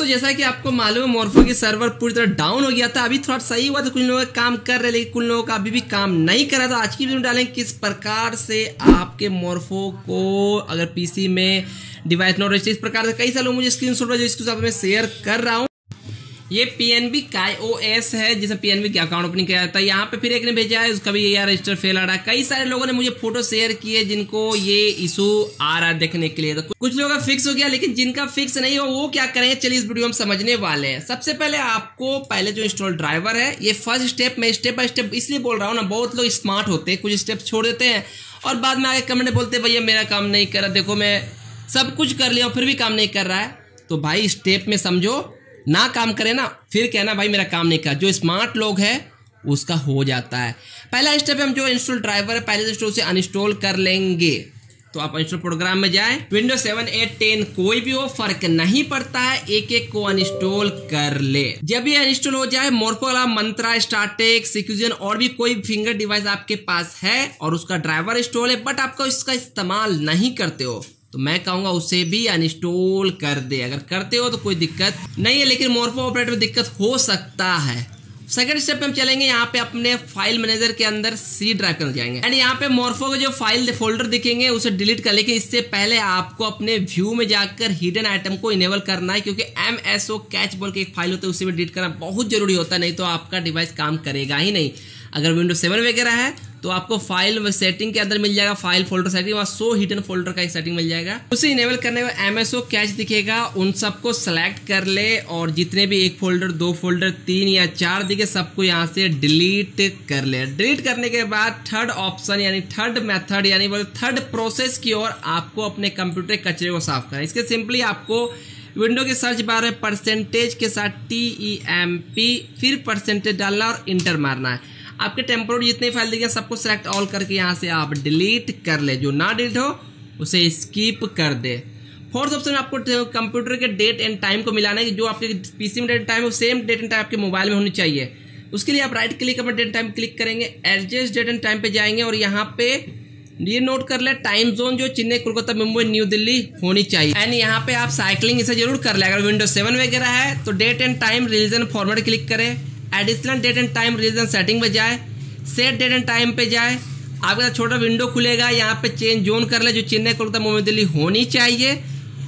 तो जैसा कि आपको मालूम है मोर्फो की सर्वर पूरी तरह डाउन हो गया था। अभी थोड़ा सही हुआ तो कुछ लोग काम कर रहे, लेकिन कुछ लोगों का अभी भी काम नहीं कर रहा था। आज की वीडियो डालें किस प्रकार से आपके मोर्फो को अगर पीसी में डिवाइस नोट इस प्रकार से कई सालों मुझे स्क्रीन शॉट जो इसके साथ मैं शेयर कर रहा हूँ। ये पीएनबी काय ओ एस है जिसमें पीएनबी की अकाउंट ओपनिंग किया जाता है। यहाँ पे फिर एक ने भेजा है, उसका भी ये रजिस्टर फेल आ रहा है। कई सारे लोगों ने मुझे फ़ोटो शेयर किए जिनको ये इशू आ रहा है देखने के लिए। तो कुछ लोगों का फिक्स हो गया, लेकिन जिनका फिक्स नहीं हो, वो क्या करेंगे चलिए इस वीडियो हम समझने वाले हैं। सबसे पहले आपको पहले जो इंस्टॉल ड्राइवर है, ये फ़र्स्ट स्टेप मैं स्टेप बाय स्टेप इसलिए बोल रहा हूँ ना, बहुत लोग स्मार्ट होते हैं, कुछ स्टेप छोड़ देते हैं, और बाद में आगे कमेंट बोलते भैया, मेरा काम नहीं कर रहा, देखो मैं सब कुछ कर लिया फिर भी काम नहीं कर रहा है। तो भाई स्टेप में समझो ना काम करे ना, फिर कहना, भाई, मेरा काम नहीं कर। जो स्मार्ट लोग है, उसका हो जाता है। पहला स्टेप हम जो इंस्टॉल ड्राइवर है, पहले स्टोर से अनइंस्टॉल कर लेंगे। तो आप इंस्टॉल प्रोग्राम में जाए। विंडो सेवन एट टेन कोई भी हो, फ़र्क नहीं पड़ता है एक एक को अनइंस्टॉल कर ले। जब ये अनइंस्टॉल हो जाए मोरपोला मंत्रा स्टार्टेक सिक्यूजन और भी कोई फिंगर डिवाइस आपके पास है, और उसका ड्राइवर इंस्टॉल है बट आपको इसका इस्तेमाल नहीं करते हो तो मैं कहूँगा उसे भी अनइंस्टॉल कर दे। अगर करते हो तो कोई दिक्कत नहीं है, लेकिन मोरफो ऑपरेटर में दिक्कत हो सकता है। सेकंड स्टेप हम चलेंगे, यहाँ पे अपने फ़ाइल मैनेजर के अंदर सी ड्राइव करने जाएँगे। एंड यहाँ पे मोरफो के जो फ़ाइल फोल्डर दिखेंगे, उसे डिलीट कर लेकिन इससे पहले आपको अपने व्यू में जाकर हिडन आइटम को इनेबल करना है, क्योंकि एम एस ओ कैच बोल के एक फ़ाइल होता है, उसे भी डिलीट करना बहुत ज़रूरी होता है, नहीं तो आपका डिवाइस काम करेगा ही नहीं। अगर विंडो सेवन वगैरह है तो आपको फ़ाइल सेटिंग के अंदर मिल जाएगा फ़ाइल फोल्डर सेटिंग वहाँ सो हिडन फोल्डर का एक सेटिंग मिल जाएगा। उसे इनेबल करने में एमएसओ कैच दिखेगा। उन सबको सेलेक्ट कर ले और जितने भी एक फोल्डर दो फोल्डर तीन या चार दिखे, सबको यहाँ से डिलीट कर ले। डिलीट करने के बाद थर्ड ऑप्शन यानी थर्ड मेथड यानी बोले थर्ड प्रोसेस की ओर आपको अपने कंप्यूटर कचरे को साफ़ करना इसके सिंपली आपको विंडो के सर्च बार में परसेंटेज के साथ टी ई एम पी फिर परसेंटेज डालना और इंटर मारना है। आपके टेम्पोरी जितने फ़ाइल दिखे सबको सेलेक्ट ऑल करके यहाँ से आप डिलीट कर ले। जो ना डिलीट हो, उसे स्कीप कर दे। फोर्थ ऑप्शन आपको कंप्यूटर के डेट एंड टाइम को मिलाना है जो आपके पीसी में डेट टाइम हो सेम डेट एंड टाइम आपके मोबाइल में होनी चाहिए। उसके लिए आप राइट क्लिक अपना डेट टाइम क्लिक करेंगे एडजस्ट डेट एंड टाइम पे जाएँगे और यहाँ पे ये नोट कर ले टाइम जोन जो चेन्नई, कोलकाता, मुंबई न्यू दिल्ली होनी चाहिए। एंड यहाँ पे आप साइकिलिंग इसे ज़रूर कर ले। अगर विंडो सेवन वगैरह है तो date and time region format click करें। Additional date and time region setting पे जाए सेट डेट एंड टाइम पे जाए, आपके साथ छोटा विंडो खुलेगा, यहाँ पे चेंज जोन कर ले, जो चेन्नई कोलकाता मुंबई दिल्ली होनी चाहिए,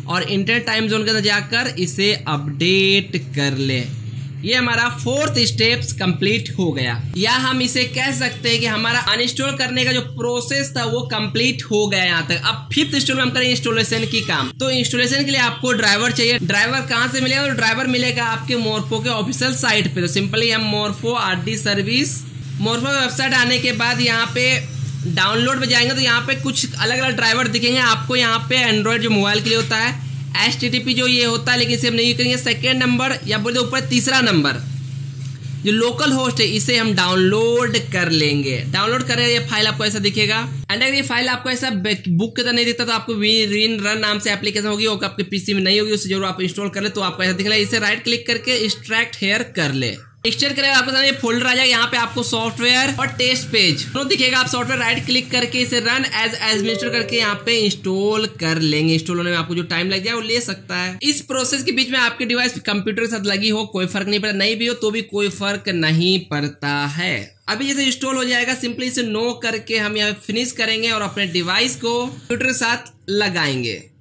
और इंटरनेट टाइम जोन के अंदर जाकर इसे अपडेट कर ले। ये हमारा फोर्थ स्टेप्स कंप्लीट हो गया। या हम इसे कह सकते हैं कि हमारा अनइंस्टॉल करने का जो प्रोसेस था वो कंप्लीट हो गया यहाँ तक। अब फिफ्थ स्टेप में हम करें इंस्टॉलेशन की काम। तो इंस्टॉलेशन के लिए आपको ड्राइवर चाहिए। ड्राइवर कहाँ से मिलेगा? तो ड्राइवर मिलेगा आपके मोरफो के ऑफिशियल साइट पे। तो सिंपली हम Morpho R service, Morpho website आने के बाद यहाँ पे डाउनलोड पे जाएँगे तो यहाँ पे कुछ अलग अलग ड्राइवर दिखेंगे। आपको यहाँ पे एंड्रॉयड जो मोबाइल के लिए होता है एच जो ये होता है, लेकिन इसे हम नहीं करेंगे। सेकेंड नंबर या बोलते ऊपर तीसरा नंबर जो लोकल होस्ट है, इसे हम डाउनलोड कर लेंगे। डाउनलोड करें ये फ़ाइल आपको ऐसा दिखेगा। एंड अगर ये फ़ाइल आपको ऐसा बुक के तरह नहीं दिखता तो आपको विन रन नाम से एप्लीकेशन होगी आपके पीसी में नहीं होगी, उसे ज़रूर आप इंस्टॉल कर ले तो आपको ऐसा दिख रहा है। इसे राइट क्लिक करके एक्सट्रैक्ट हेयर कर ले। टेक्सचर करेगा आपको ये फोल्डर आ जाएगा यहाँ पे आपको सॉफ्टवेयर और टेस्ट पेज दोनों दिखेगा, आप सॉफ्टवेयर राइट क्लिक करके इसे रन एज एडमिनिस्टर करके यहाँ पे इंस्टॉल कर लेंगे। इंस्टॉल होने में आपको जो टाइम लग जाए, वो ले सकता है। इस प्रोसेस के बीच में आपके डिवाइस कंप्यूटर के साथ लगी हो, कोई फ़र्क नहीं पड़ता। नहीं भी हो तो भी कोई फ़र्क नहीं पड़ता है। अभी जैसे इंस्टॉल हो जाएगा सिंपली इसे नो करके हम यहाँ फिनिश करेंगे और अपने डिवाइस को कंप्यूटर के साथ लगाएँगे।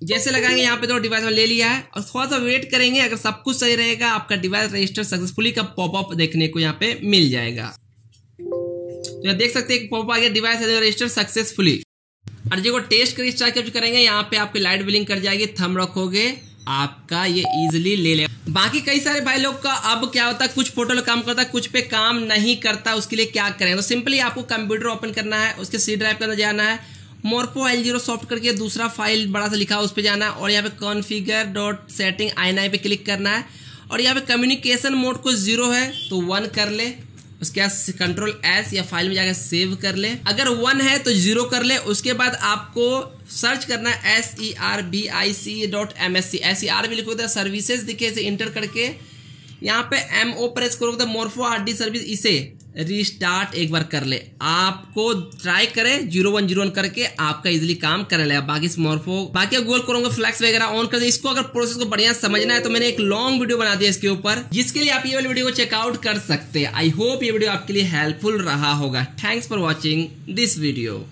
जैसे लगाएँगे, यहाँ पे तो डिवाइस में ले लिया है। और थोड़ा सा वेट करेंगे, अगर सब कुछ सही रहेगा, आपका डिवाइस रजिस्टर सक्सेसफुली का पॉपअप देखने को यहाँ पे मिल जाएगा। तो यहाँ देख सकते हैं पॉपअप आ गया डिवाइस रजिस्टर सक्सेसफुली और जो टेस्ट करके स्टार्ट करेंगे, यहाँ पे आपकी लाइट बिलिंग कर जाएगी थम रखोगे, आपका ये इजिली ले ले। बाकी कई सारे भाई लोग का अब क्या होता है, कुछ पोर्टल काम करता है कुछ पे काम नहीं करता, उसके लिए क्या करें? तो सिंपली आपको कंप्यूटर ओपन करना है, उसके सी ड्राइव के अंदर जाना है मोरपो एल ज़ीरो सॉफ्ट करके दूसरा फ़ाइल बड़ा सा लिखा है, उस पर जाना है और यहाँ पे कॉन्फ़िगर डॉट सेटिंग आई नाई पे क्लिक करना है। और यहाँ पे कम्युनिकेशन मोड को ज़ीरो है तो वन कर ले। उसके बाद कंट्रोल एस या फ़ाइल में जाकर सेव कर ले। अगर वन है तो ज़ीरो कर ले। उसके बाद आपको सर्च करना है S E R B I C dot M S C S E R भी लिखो सर्विसेज़ दिखे इसे इंटर करके। यहाँ पे एम ओ प्रेस करोगे तो मोरफो आर डी सर्विस इसे रिस्टार्ट एक बार कर ले। आपको ट्राई करें ज़ीरो वन ज़ीरो वन करके आपका इजिली काम कर ले। बाकी स्मॉर्फो बाकी गोल करूँगा फ्लैक्स वगैरह ऑन कर दे। इसको अगर प्रोसेस को बढ़िया समझना है तो मैंने एक लॉन्ग वीडियो बना दिया इसके ऊपर, जिसके लिए आप ये वाली वीडियो को चेकआउट कर सकते हैं। आई होप ये वीडियो आपके लिए हेल्पफुल रहा होगा। Thanks for watching this video